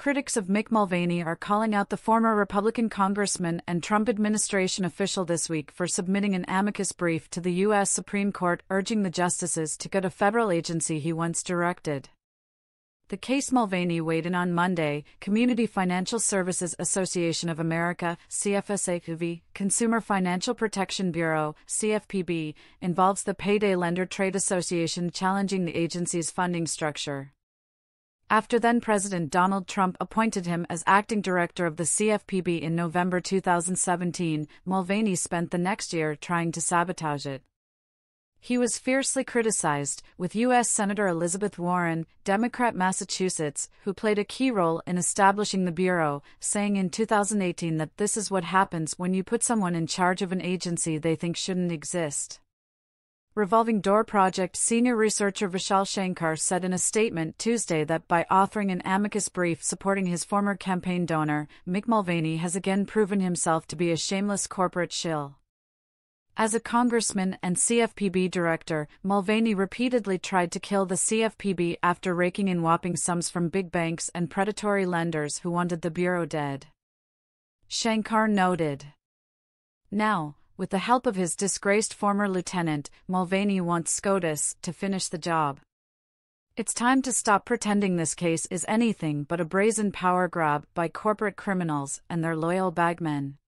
critics of Mick Mulvaney are calling out the former Republican congressman and Trump administration official this week for submitting an amicus brief to the U.S. Supreme Court urging the justices to gut a federal agency he once directed. The case Mulvaney weighed in on Monday, Community Financial Services Association of America, CFSA Consumer Financial Protection Bureau, CFPB, involves the Payday Lender Trade Association challenging the agency's funding structure after then President Donald Trump appointed him as acting director of the CFPB in November 2017, Mulvaney spent the next year trying to sabotage it. He was fiercely criticized, with U.S. Senator Elizabeth Warren, Democrat Massachusetts, who played a key role in establishing the Bureau, saying in 2018 that this is what happens when you put someone in charge of an agency they think shouldn't exist. Revolving Door Project senior researcher Vishal Shankar said in a statement Tuesday that by authoring an amicus brief supporting his former campaign donor, Mick Mulvaney has again proven himself to be a shameless corporate shill. As a congressman and CFPB director, Mulvaney repeatedly tried to kill the CFPB after raking in whopping sums from big banks and predatory lenders who wanted the Bureau dead. Shankar noted. Now, with the help of his disgraced former lieutenant, Mulvaney wants SCOTUS to finish the job. It's time to stop pretending this case is anything but a brazen power grab by corporate criminals and their loyal bagmen.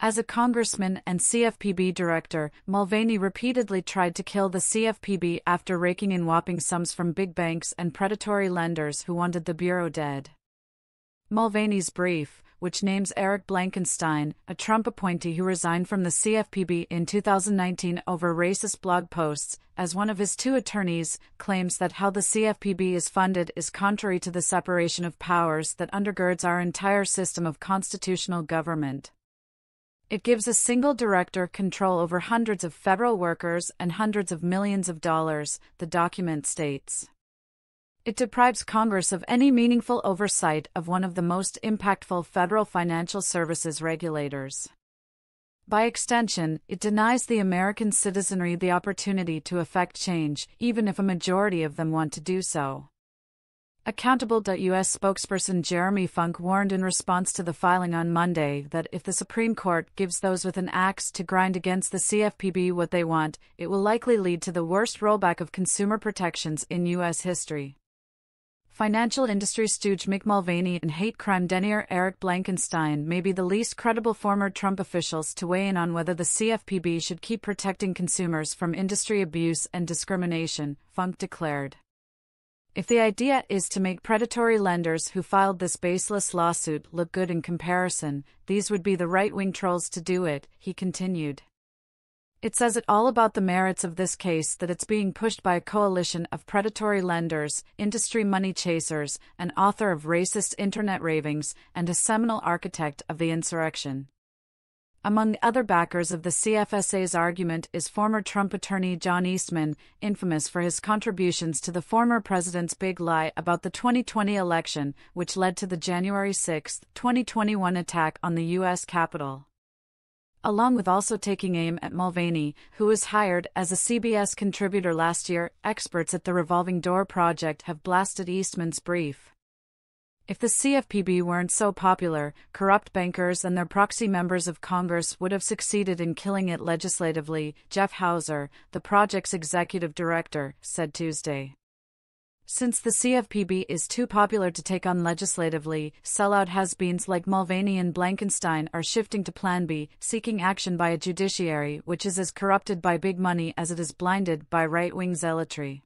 As a congressman and CFPB director, Mulvaney repeatedly tried to kill the CFPB after raking in whopping sums from big banks and predatory lenders who wanted the Bureau dead. Mulvaney's brief, which names Eric Blankenstein, a Trump appointee who resigned from the CFPB in 2019 over racist blog posts, as one of his two attorneys, claims that how the CFPB is funded is contrary to the separation of powers that undergirds our entire system of constitutional government. It gives a single director control over hundreds of federal workers and hundreds of millions of dollars, the document states. It deprives Congress of any meaningful oversight of one of the most impactful federal financial services regulators. By extension, it denies the American citizenry the opportunity to effect change, even if a majority of them want to do so. Accountable.us spokesperson Jeremy Funk warned in response to the filing on Monday that if the Supreme Court gives those with an axe to grind against the CFPB what they want, it will likely lead to the worst rollback of consumer protections in U.S. history. Financial industry stooge Mick Mulvaney and hate crime denier Eric Blankenstein may be the least credible former Trump officials to weigh in on whether the CFPB should keep protecting consumers from industry abuse and discrimination, Funk declared. If the idea is to make predatory lenders who filed this baseless lawsuit look good in comparison, these would be the right wing trolls to do it, he continued. It says it all about the merits of this case that it's being pushed by a coalition of predatory lenders, industry money chasers, an author of racist internet ravings, and a seminal architect of the insurrection. Among the other backers of the CFSA's argument is former Trump attorney John Eastman, infamous for his contributions to the former president's big lie about the 2020 election, which led to the January 6, 2021 attack on the U.S. Capitol along with also taking aim at Mulvaney, who was hired as a CBS contributor last year. Experts at the Revolving Door Project have blasted Eastman's brief. If the CFPB weren't so popular, corrupt bankers and their proxy members of Congress would have succeeded in killing it legislatively, Jeff Hauser, the project's executive director, said Tuesday. Since the CFPB is too popular to take on legislatively, sellout has-beens like Mulvaney and Blankenstein are shifting to Plan B, seeking action by a judiciary which is as corrupted by big money as it is blinded by right-wing zealotry.